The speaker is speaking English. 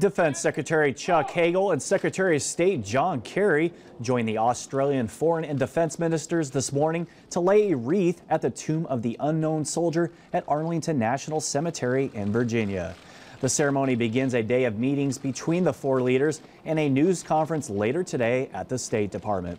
Defense Secretary Chuck Hagel and Secretary of State John Kerry joined the Australian Foreign and Defense Ministers this morning to lay a wreath at the Tomb of the Unknown Soldier at Arlington National Cemetery in Virginia. The ceremony begins a day of meetings between the four leaders and a news conference later today at the State Department.